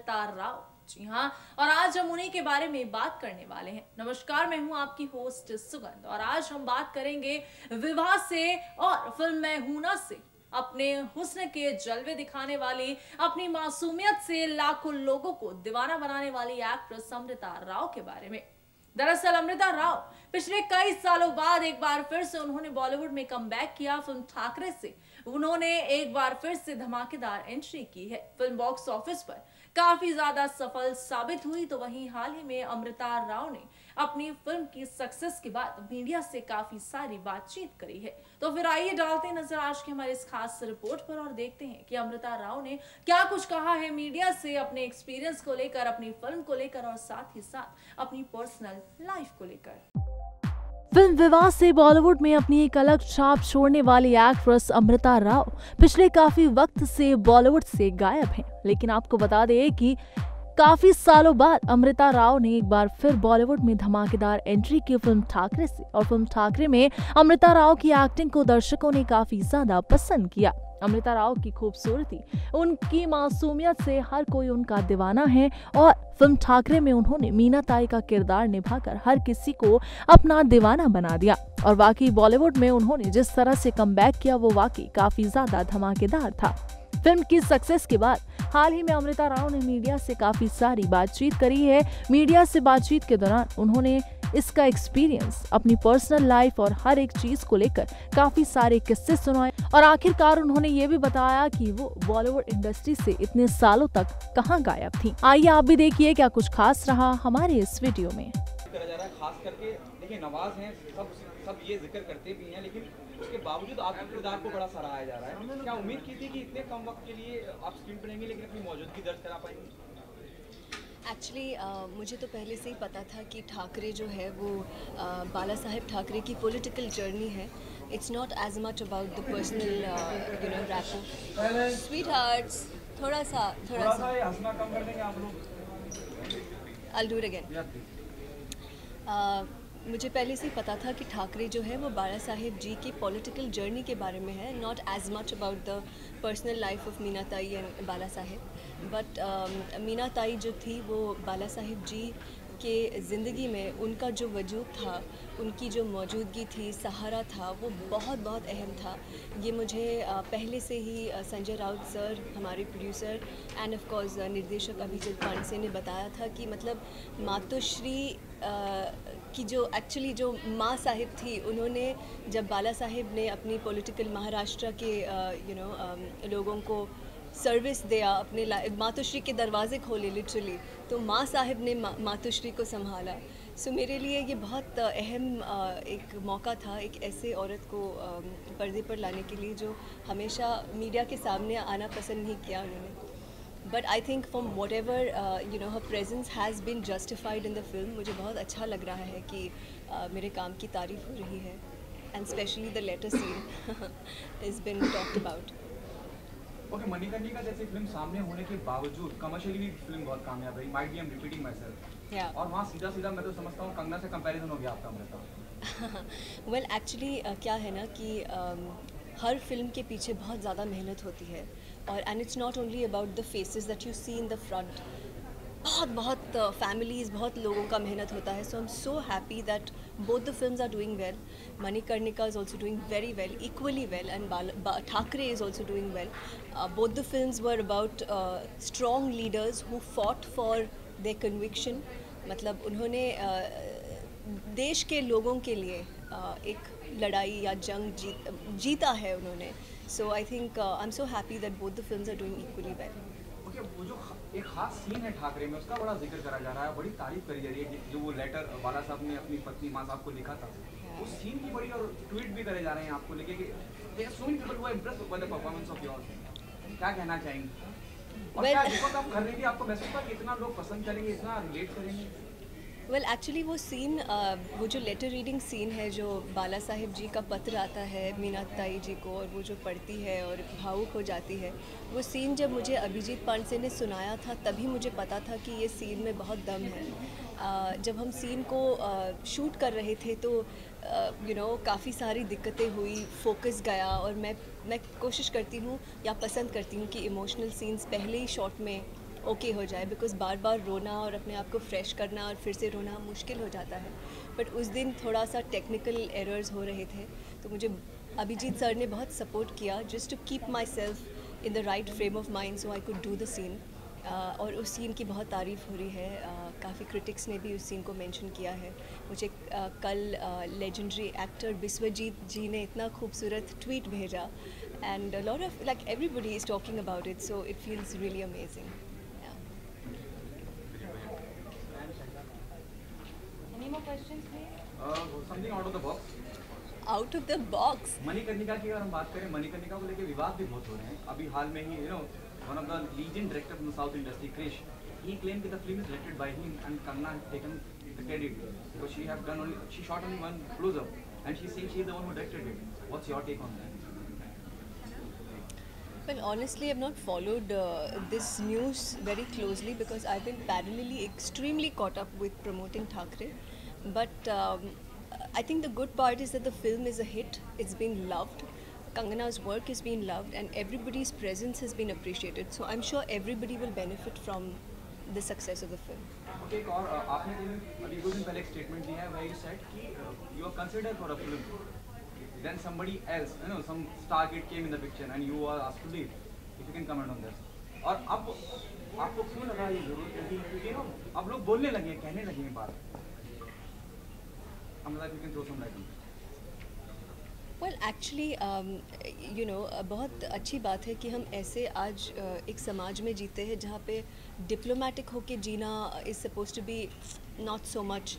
Actress Rao. जी हाँ और आज हम उन्हीं के बारे में बात करने वाले हैं। नमस्कार, मैं हूँ आपकी होस्ट सुगंध, और आज हम बात करेंगे विवाह से और फ़िल्म मैं हूँ ना से। अपने हुस्न के जलवे दिखाने वाली, अपनी मासूमियत से लाखों लोगों को दीवाना बनाने वाली एक्ट्रेस अमृता राव के बारे में। दरअसल अमृता राव पिछले कई सालों बाद एक बार फिर से उन्होंने बॉलीवुड में कम किया। फ़िल्म ठाकरे से उन्होंने एक बार फिर से धमाकेदार एंट्री की है। फ़िल्म बॉक्स ऑफ़िस पर काफ़ी ज़्यादा सफल साबित हुई तो वहीं हाल ही में अमृता राव ने अपनी फ़िल्म की सक्सेस के बाद मीडिया से काफ़ी सारी बातचीत करी है। तो फिर आइए डालते नज़र आज की हमारे इस खास रिपोर्ट पर और देखते हैं कि अमृता राव ने क्या कुछ कहा है मीडिया से अपने एक्सपीरियंस को लेकर, अपनी फ़िल्म को लेकर और साथ ही साथ अपनी पर्सनल लाइफ को लेकर। फ़िल्म विवाह से बॉलीवुड में अपनी एक अलग छाप छोड़ने वाली एक्ट्रेस अमृता राव पिछले काफ़ी वक्त से बॉलीवुड से गायब हैं। लेकिन आपको बता दें कि काफ़ी सालों बाद अमृता राव ने एक बार फिर बॉलीवुड में धमाकेदार एंट्री की फ़िल्म ठाकरे से, और फ़िल्म ठाकरे में अमृता राव की एक्टिंग को दर्शकों ने काफ़ी ज़्यादा पसंद किया। अमृता राव की खूबसूरती, उनकी मासूमियत से हर कोई उनका दीवाना है, और फ़िल्म ठाकरे में उन्होंने मीना ताई का किरदार निभाकर हर किसी को अपना दीवाना बना दिया। और वाकई बॉलीवुड में उन्होंने जिस तरह से कम किया, वो वाकई काफ़ी ज़्यादा धमाकेदार था। फ़िल्म की सक्सेस के बाद हाल ही में अमृता राव ने मीडिया से काफ़ी सारी बातचीत करी है। मीडिया से बातचीत के दौरान उन्होंने इसका एक्सपीरियंस अपनी पर्सनल लाइफ और हर एक चीज़ को लेकर काफ़ी सारे किस्से सुनाए। और आखिरकार उन्होंने ये भी बताया कि वो बॉलीवुड इंडस्ट्री से इतने सालों तक कहाँ गायब थी। आइए आप भी देखिए क्या कुछ खास रहा हमारे इस वीडियो में। खास करके देखिए नवाज़ हैं सब सब ये ज़िक्र करते भी हैं लेकिन उसके बावजूद आपके किरदार को बड़ा सराहा जा रहा है। क्या उम्मीद की थी कि इतने कम वक्त के लिए आप स्क्रीन पर रहेंगे लेकिन अपनी मौजूदगी दर्ज करा पाएँगे? एक्चुअली uh, मुझे तो पहले से ही पता था कि ठाकरे जो है वो uh, बाला साहेब ठाकरे की पॉलिटिकल जर्नी है। It's not as much about the personal you know rapport sweet hearts थोड़ा सा थोड़ा सा। हंसना कम कर देंगे आप लोग। I'll do it again. मुझे पहले से ही पता था कि ठाकरे जो है वो बाला साहेब जी की पॉलिटिकल जर्नी के बारे में है not as much about the personal life of Meena Tai and Bala Saheb but Meena Tai जो थी वो बाला साहेब जी के ज़िंदगी में उनका जो वजूद था, उनकी जो मौजूदगी थी, सहारा था, वो बहुत बहुत अहम था। ये मुझे पहले से ही संजय राउत सर, हमारे प्रोड्यूसर एंड ऑफ़ कोर्स निर्देशक अभिजीत पांडे ने बताया था कि मतलब मातोश्री की जो एक्चुअली जो माँ साहिब थी उन्होंने जब बाला साहिब ने अपनी पॉलिटिकल महाराष्ट्र के यू नो लोगों को सर्विस दिया अपने मातोश्री के दरवाजे खोले लिटरली तो माँ साहिब ने मा, मातोश्री को संभाला। सो मेरे लिए ये बहुत अहम एक मौका था एक ऐसे औरत को पर्दे पर लाने के लिए जो हमेशा मीडिया के सामने आना पसंद नहीं किया उन्होंने। But I think from whatever you know her presence has been justified in the film मुझे बहुत अच्छा लग रहा है कि uh, मेरे काम की तारीफ़ हो रही है and specially the latter scene is been talked about okay Manikarnika जैसी फ़िल्म सामने होने के बावजूद कमर्शियली भी फ़िल्म बहुत कामयाब रही might be am repeating myself और वहाँ सीधा सीधा मैं तो समझता हूँ कंगना से कंपैरिजन हो गया आपका मेरा वेल एक्चुअली क्या है ना कि um, हर फ़िल्म के पीछे बहुत ज़्यादा मेहनत होती है। और and it's not only about the faces that you see in the front बहुत बहुत फैमिलीज़ uh, बहुत लोगों का मेहनत होता है। So I am so happy that both the film are doing well Manikarnika is also doing very well equally well and Bal Thackeray is also doing well both the film were about strong leaders who fought for their conviction मतलब उन्होंने uh, देश के लोगों के लिए uh, एक लड़ाई या जंग जीत जीता है उन्होंने। So I think I am so happy that both the film are doing equally well वो जो एक खास सीन है ठाकरे में उसका बड़ा ज़िक्र करा जा रहा है बड़ी तारीफ़ करी जा रही है जो वो लेटर बाला साहब ने अपनी पत्नी माँ साहब को लिखा था उस सीन की बड़ी और ट्वीट भी करे जा रहे हैं आपको लेके कि so many people who impressed by the performance of yours क्या कहना चाहेंगे? और well, क्या आप कर रही थी आपको महसूस था कि इतना लोग पसंद करेंगे इतना रिलेट करेंगे? वेल एक्चुअली वो सीन uh, वो जो लेटर रीडिंग सीन है जो बाला साहेब जी का पत्र आता है मीना ताई जी को और वो जो पढ़ती है और भावुक हो जाती है वो सीन जब मुझे अभिजीत पांडे ने सुनाया था तभी मुझे पता था कि ये सीन में बहुत दम है। Uh, जब हम सीन को शूट uh, कर रहे थे तो यू नो काफ़ी सारी दिक्कतें हुई फोकस गया और मैं मैं कोशिश करती हूँ या पसंद करती हूँ कि इमोशनल सीन्स पहले ही शॉट में ओके हो जाए बिकॉज़ बार बार रोना और अपने आप को फ्रेश करना और फिर से रोना मुश्किल हो जाता है। बट उस दिन थोड़ा सा टेक्निकल एरर्स हो रहे थे तो मुझे अभिजीत सर ने बहुत सपोर्ट किया just to keep myself in the right frame of mind so I could do the scene और उस सीन की बहुत तारीफ़ हो रही है। काफ़ी क्रिटिक्स ने भी उस सीन को मेंशन किया है। मुझे कल लेजेंडरी एक्टर बिस्वजीत जी ने इतना खूबसूरत ट्वीट भेजा and lot of like everybody is talking about it so it feels really amazing Something out of the box out of the box Manikarnika की अगर हम बात करें मणिकर्णिका को लेकर विवाद भी बहुत हो रहे हैं अभी हाल में ही you know one of the legend director from south industry Krish he claimed that the film is directed by him and Kanna has taken the credit because she have done only she shot only one close up and she's saying she's the one who directed it. What's your take on that? Well, honestly, I've not followed uh, this news very closely because I've been parallelly extremely caught up with promoting Thakre. But um, I think the good part is that the film is a hit. It's been loved. Kangana's work is being loved, and everybody's presence has been appreciated. So I'm sure everybody will benefit from the success of the film. Okay, और आपने अभी कुछ दिन पहले एक statement दिया है where you said कि you are considered for a film. Then somebody else, you know, some star kid came in the picture and you are asked to leave. If you can comment on this. और अब आपको क्यों लगा ये जरूरत है क्योंकि ना अब लोग बोलने लगे हैं कहने लगे हैं बात वेल एक्चुअली यू नो बहुत अच्छी बात है कि हम ऐसे आज uh, एक समाज में जीते हैं जहाँ पे डिप्लोमेटिक होके जीना is suppose to be not so much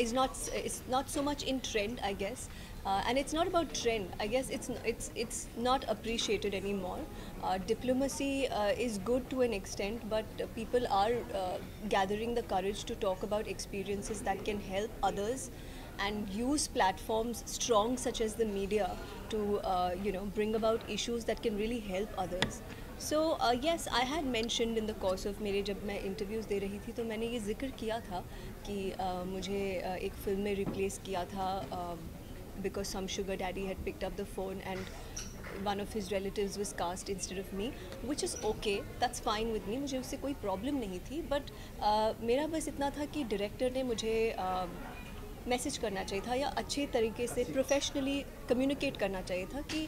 is not it's not so much in trend I guess uh, and it's not about trend I guess it's it's it's not appreciated anymore uh, diplomacy uh, is good to an extent but people are uh, gathering the courage to talk about experiences that can help others and use platforms strong such as the media to uh, you know bring about issues that can really help others so uh, yes I had mentioned in the course of मेरे जब मैं interviews दे रही थी तो मैंने ये जिक्र किया था कि uh, मुझे uh, एक फिल्म में replace किया था uh, because some sugar daddy had picked up the phone and one of his relatives was cast instead of me which is okay that's fine with me मुझे उससे कोई problem नहीं थी but uh, मेरा बस इतना था कि director ने मुझे uh, मैसेज करना चाहिए था या अच्छे तरीके से प्रोफेशनली कम्युनिकेट करना चाहिए था कि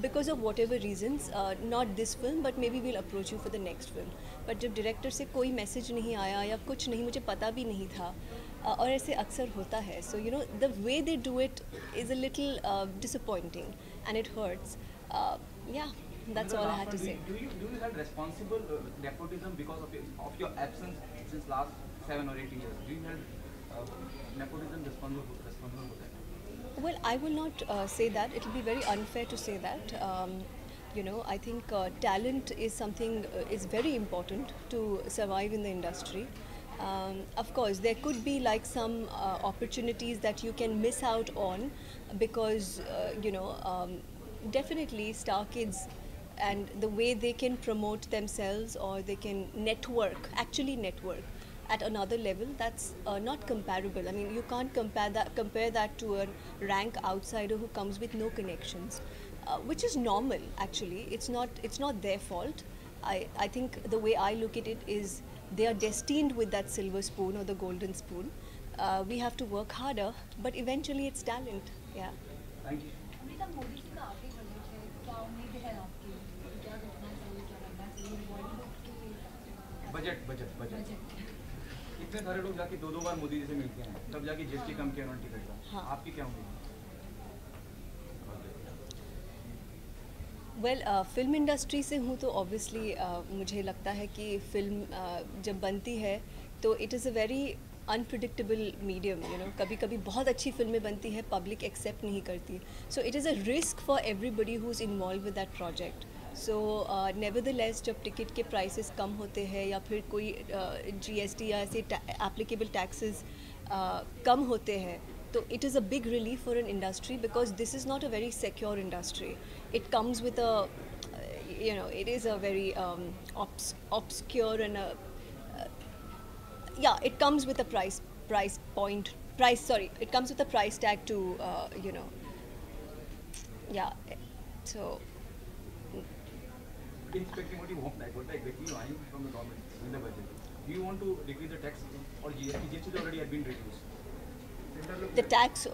because of whatever reasons not this film but may be will approach you for the next film but जब डायरेक्टर से कोई मैसेज नहीं आया या कुछ नहीं मुझे पता भी नहीं था uh, और ऐसे अक्सर होता है so you know the way they do it is a little disappointing and it hurts yeah that's all I had to say. Do you, do you have responsible uh, nepotism because of your, of your absence since last seven or eight years? Do you have responsible Well, I will not uh, say that. It will be very unfair to say that. Um, you know, I think uh, talent is something uh, is very important to survive in the industry. Um, of course, there could be like some uh, opportunities that you can miss out on because uh, you know, um, definitely star kids and the way they can promote themselves or they can network, actually network at another level that's uh, not comparable. I mean, you can't compare that compare that to a rank outsider who comes with no connections, uh, which is normal actually. It's not it's not their fault. I, I think the way I look at it is they are destined with that silver spoon or the golden spoon. Uh, we have to work harder, but eventually it's talent. Yeah. Thank you. Budget budget budget इतने सारे लोग जाके दो दो बार मोदी जी से मिलते हैं तब जाके जीएसटी कम किया टिकट का। हाँ. आपकी क्या होंगी well well, film uh, industry से हूँ तो ऑब्वियसली uh, मुझे लगता है कि फ़िल्म uh, जब बनती है तो it is a very unpredictable medium you know कभी कभी बहुत अच्छी फ़िल्में बनती है पब्लिक एक्सेप्ट नहीं करती। So it is a risk for everybody who is involve with that project so nevertheless जब टिकट के प्राइसेस कम होते हैं या फिर कोई जीएसटी या ऐसे एप्लीकेबल टैक्सेस कम होते हैं तो it is a big relief for an industry because this is not a very secure industry it comes with you know it is a very obscure and yeah it comes with a price price point price sorry it comes with a price tag to you know yeah so Inspecting what you want, like what exactly you eyeing from the government in the budget. Do you want to decrease the tax or GST? GST already had been reduced. the tax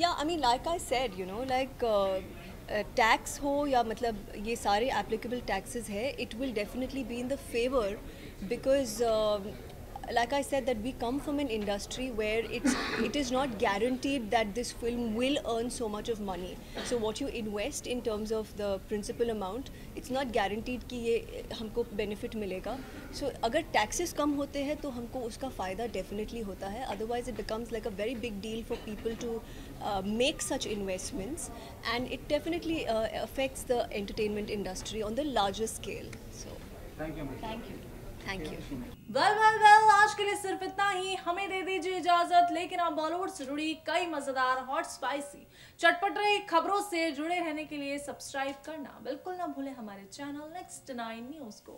yeah I mean like I said you know like tax हो या मतलब ये सारे applicable taxes है it will definitely be in the favour because like I said that we come from an industry where it's it is not guaranteed that this film will earn so much of money. So what you invest in terms of the principal amount, it's not guaranteed कि ये हमको benefit मिलेगा. So अगर taxes कम होते हैं तो हमको उसका फ़ायदा definitely होता है. Otherwise it becomes like a very big deal for people to uh, make such investments, and it definitely uh, affects the entertainment industry on the larger scale. So Thank you, Amrita. thank you, Thank you well well well आज के लिए सिर्फ़ इतना ही। हमें दे दीजिए इजाज़त लेकिन आप बॉलीवुड से जुड़ी कई मज़ेदार हॉट स्पाइसी चटपटरी खबरों से जुड़े रहने के लिए सब्सक्राइब करना बिल्कुल ना भूले हमारे चैनल नेक्स्ट नाइन न्यूज़ को।